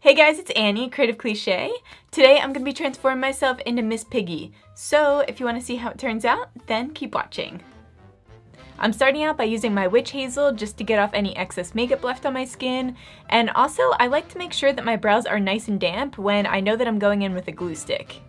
Hey guys, it's Annie, Creative Cliche. Today I'm going to be transforming myself into Miss Piggy. So if you want to see how it turns out, then keep watching. I'm starting out by using my Witch Hazel just to get off any excess makeup left on my skin. And also, I like to make sure that my brows are nice and damp when I know that I'm going in with a glue stick.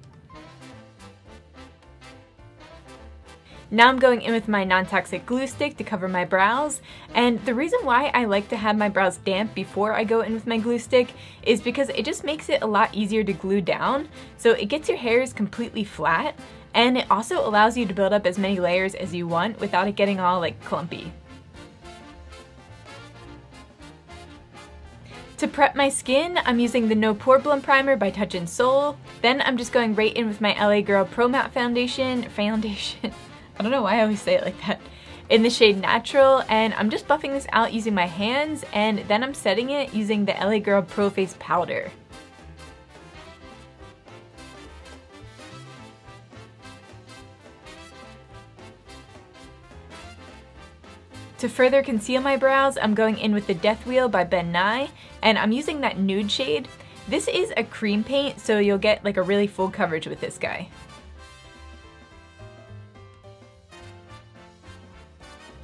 Now I'm going in with my non-toxic glue stick to cover my brows, and the reason why I like to have my brows damp before I go in with my glue stick is because it just makes it a lot easier to glue down, so it gets your hairs completely flat, and it also allows you to build up as many layers as you want without it getting all like clumpy. To prep my skin, I'm using the No Poreblem Primer by Touch in Sol. Then I'm just going right in with my LA Girl Pro Matte Foundation, foundation, I don't know why I always say it like that, in the shade Natural, and I'm just buffing this out using my hands, and then I'm setting it using the LA Girl Pro Face Powder. To further conceal my brows, I'm going in with the Death Wheel by Ben Nye, and I'm using that nude shade. This is a cream paint, so you'll get like a really full coverage with this guy.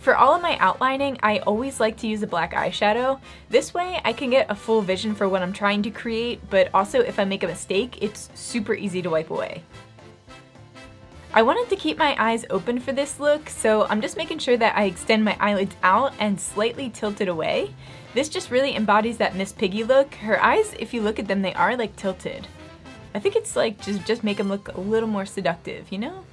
For all of my outlining, I always like to use a black eyeshadow. This way I can get a full vision for what I'm trying to create, but also if I make a mistake, it's super easy to wipe away. I wanted to keep my eyes open for this look, so I'm just making sure that I extend my eyelids out and slightly tilt it away. This just really embodies that Miss Piggy look. Her eyes, if you look at them, they are like tilted. I think it's like just, just make them look a little more seductive, you know?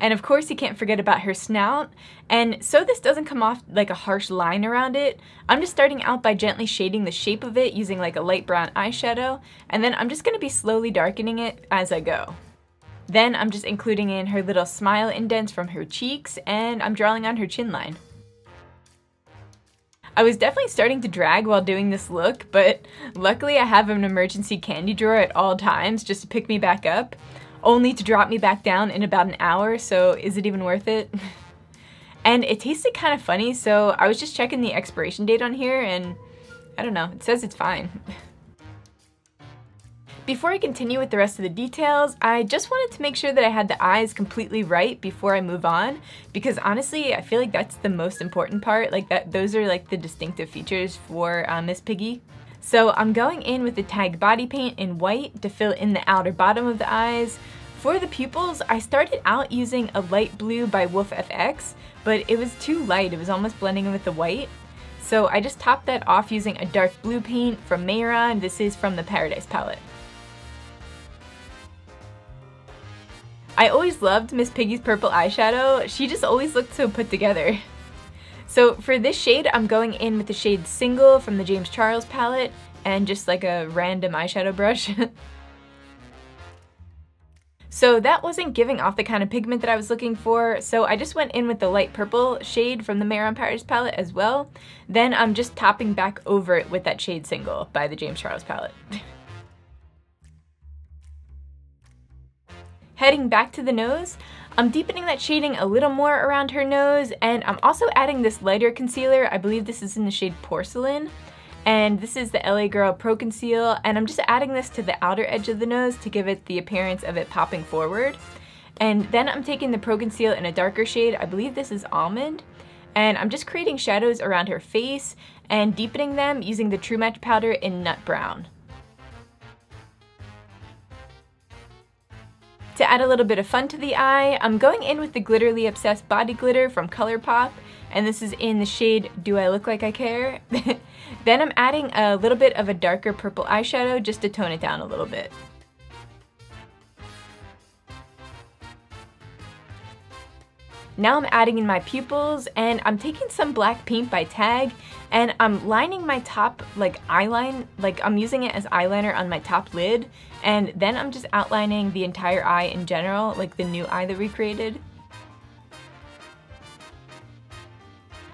And of course you can't forget about her snout. And so this doesn't come off like a harsh line around it, I'm just starting out by gently shading the shape of it using like a light brown eyeshadow, and then I'm just going to be slowly darkening it as I go. Then I'm just including in her little smile indents from her cheeks, and I'm drawing on her chin line. I was definitely starting to drag while doing this look, but luckily I have an emergency candy drawer at all times just to pick me back up only to drop me back down in about an hour, so is it even worth it? and it tasted kind of funny, so I was just checking the expiration date on here and I don't know, it says it's fine. Before I continue with the rest of the details, I just wanted to make sure that I had the eyes completely right before I move on, because honestly, I feel like that's the most important part, like that those are like the distinctive features for uh, Miss Piggy. So I'm going in with the Tag Body Paint in white to fill in the outer bottom of the eyes, for the pupils, I started out using a light blue by Wolfe FX, but it was too light, it was almost blending with the white. So I just topped that off using a dark blue paint from Mehron, this is from the Paradise palette. I always loved Miss Piggy's purple eyeshadow, she just always looked so put together. So for this shade, I'm going in with the shade Single from the James Charles palette, and just like a random eyeshadow brush. So that wasn't giving off the kind of pigment that I was looking for, so I just went in with the light purple shade from the Mehron Paris palette as well. Then I'm just topping back over it with that shade single by the James Charles palette. Heading back to the nose, I'm deepening that shading a little more around her nose, and I'm also adding this lighter concealer. I believe this is in the shade Porcelain. And this is the LA Girl Pro Conceal, and I'm just adding this to the outer edge of the nose to give it the appearance of it popping forward. And then I'm taking the Pro Conceal in a darker shade, I believe this is Almond, and I'm just creating shadows around her face and deepening them using the True Match powder in Nut Brown. To add a little bit of fun to the eye, I'm going in with the Glitterally Obsessed Body Glitter from ColourPop, and this is in the shade Do I Look Like I Care? then I'm adding a little bit of a darker purple eyeshadow just to tone it down a little bit. Now I'm adding in my pupils and I'm taking some black paint by Tag and I'm lining my top like eyeline, like I'm using it as eyeliner on my top lid and then I'm just outlining the entire eye in general, like the new eye that we created.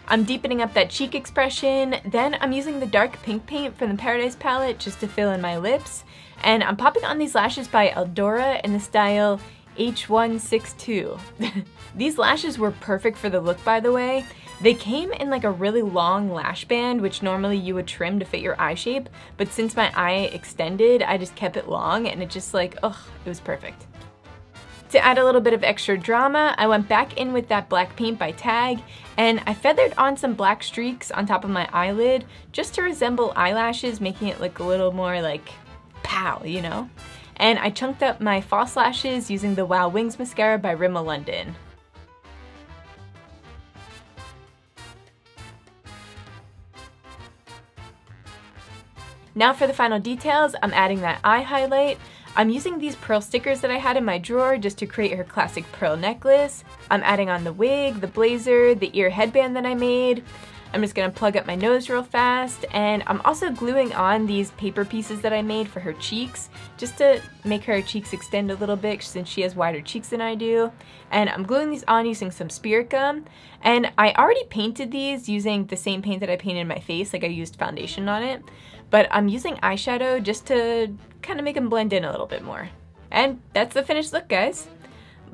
I'm deepening up that cheek expression, then I'm using the dark pink paint from the Paradise palette just to fill in my lips, and I'm popping on these lashes by Eldora in the style H162. These lashes were perfect for the look by the way. They came in like a really long lash band, which normally you would trim to fit your eye shape, but since my eye extended, I just kept it long and it just like, ugh, it was perfect. To add a little bit of extra drama, I went back in with that black paint by Tag, and I feathered on some black streaks on top of my eyelid just to resemble eyelashes, making it look a little more like pow, you know? And I chunked up my false lashes using the Wow Wings mascara by Rimmel London. Now for the final details, I'm adding that eye highlight. I'm using these pearl stickers that I had in my drawer just to create her classic pearl necklace. I'm adding on the wig, the blazer, the ear headband that I made. I'm just gonna plug up my nose real fast and I'm also gluing on these paper pieces that I made for her cheeks just to make her cheeks extend a little bit since she has wider cheeks than I do. And I'm gluing these on using some spirit gum and I already painted these using the same paint that I painted my face, like I used foundation on it. But I'm using eyeshadow just to kind of make them blend in a little bit more. And that's the finished look, guys.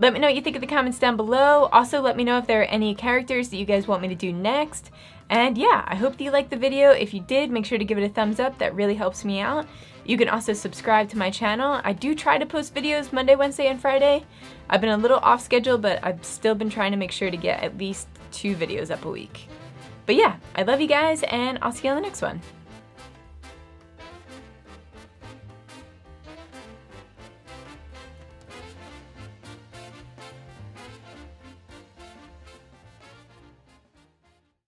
Let me know what you think in the comments down below. Also, let me know if there are any characters that you guys want me to do next. And yeah, I hope that you liked the video. If you did, make sure to give it a thumbs up. That really helps me out. You can also subscribe to my channel. I do try to post videos Monday, Wednesday, and Friday. I've been a little off schedule, but I've still been trying to make sure to get at least two videos up a week. But yeah, I love you guys, and I'll see you on the next one.